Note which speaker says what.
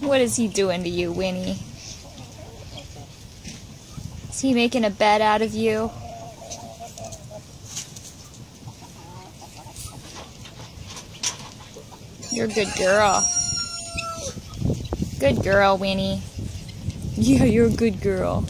Speaker 1: What is he doing to you, Winnie? Is he making a bed out of you? You're a good girl. Good girl, Winnie. Yeah, you're a good girl.